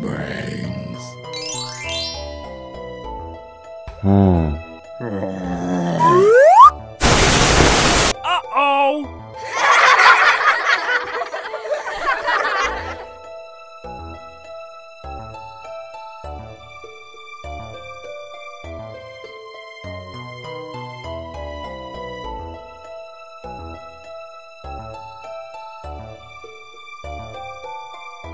Brains. Hmm.